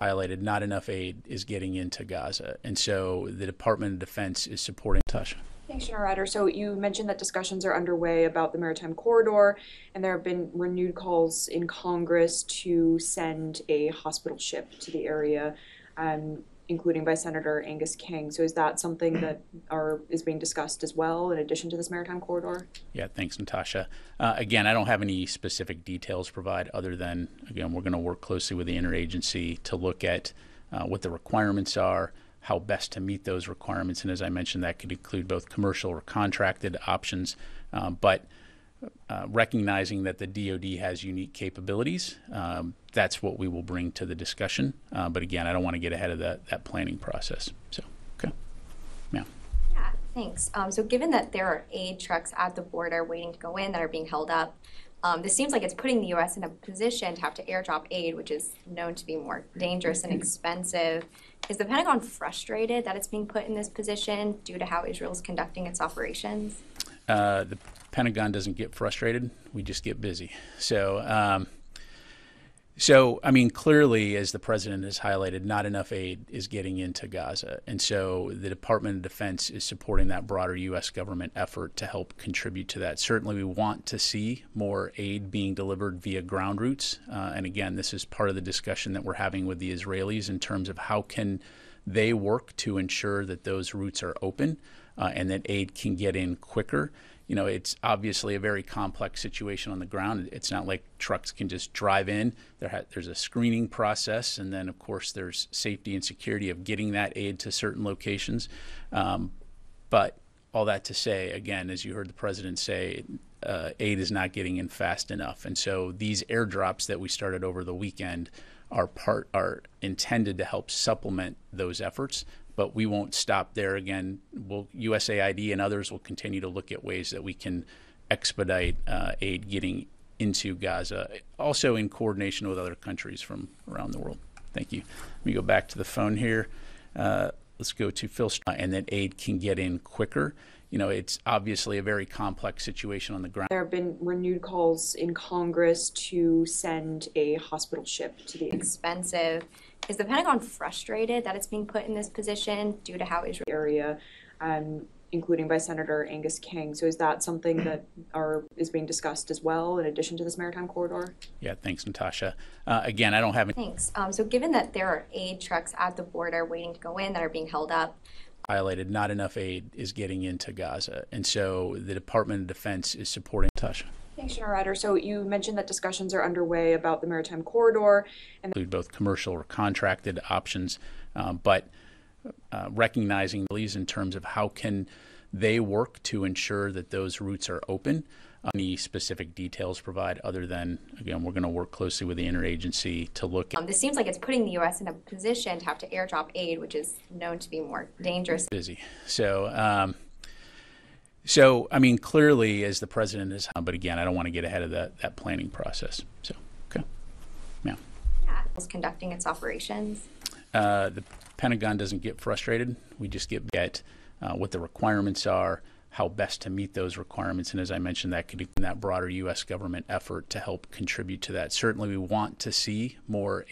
highlighted, not enough aid is getting into Gaza. And so the Department of Defense is supporting Tasha. Thanks, General Ryder. So you mentioned that discussions are underway about the maritime corridor, and there have been renewed calls in Congress to send a hospital ship to the area, um, including by Senator Angus King. So is that something that are is being discussed as well, in addition to this maritime corridor? Yeah, thanks, Natasha. Uh, again, I don't have any specific details to provide other than, again, we're going to work closely with the interagency to look at uh, what the requirements are, how best to meet those requirements. And as I mentioned, that could include both commercial or contracted options. Um, but uh, recognizing that the DoD has unique capabilities, um, that's what we will bring to the discussion. Uh, but again, I don't want to get ahead of that, that planning process. So, okay. Yeah. Yeah, thanks. Um, so given that there are aid trucks at the border waiting to go in that are being held up, um, this seems like it's putting the U.S. in a position to have to airdrop aid, which is known to be more dangerous and expensive. Is the Pentagon frustrated that it's being put in this position due to how Israel is conducting its operations? Uh, the Pentagon doesn't get frustrated; we just get busy. So, um, so I mean, clearly, as the president has highlighted, not enough aid is getting into Gaza, and so the Department of Defense is supporting that broader U.S. government effort to help contribute to that. Certainly, we want to see more aid being delivered via ground routes, uh, and again, this is part of the discussion that we're having with the Israelis in terms of how can they work to ensure that those routes are open uh, and that aid can get in quicker you know, it's obviously a very complex situation on the ground. It's not like trucks can just drive in. There ha- there's a screening process, and then, of course, there's safety and security of getting that aid to certain locations. Um, but all that to say, again, as you heard the president say, uh, aid is not getting in fast enough. And so these airdrops that we started over the weekend are part are intended to help supplement those efforts but we won't stop there. Again, we'll, USAID and others will continue to look at ways that we can expedite uh, aid getting into Gaza, also in coordination with other countries from around the world. Thank you. Let me go back to the phone here. Uh, let's go to Phil, and that aid can get in quicker. You know, it's obviously a very complex situation on the ground. There have been renewed calls in Congress to send a hospital ship to the Expensive. Is the Pentagon frustrated that it's being put in this position due to how Israel? area, um, including by Senator Angus King. So is that something that are is being discussed as well, in addition to this maritime corridor? Yeah, thanks, Natasha. Uh, again, I don't have any Thanks. Um, so given that there are aid trucks at the border waiting to go in that are being held up, highlighted, not enough aid is getting into Gaza. And so the Department of Defense is supporting Tasha. Thanks, General Ryder. So you mentioned that discussions are underway about the maritime corridor, and include both commercial or contracted options, um, but uh, recognizing these in terms of how can they work to ensure that those routes are open. Any specific details provide other than again we're going to work closely with the interagency to look at um, this seems like it's putting the U.S. in a position to have to airdrop aid, which is known to be more dangerous. busy. So. Um, so, I mean, clearly, as the president is, but again, I don't want to get ahead of that, that planning process. So, okay. Yeah. Yeah, it's conducting its operations. Uh, the Pentagon doesn't get frustrated. We just get get uh, what the requirements are, how best to meet those requirements, and as I mentioned, that could be that broader U.S. government effort to help contribute to that. Certainly, we want to see more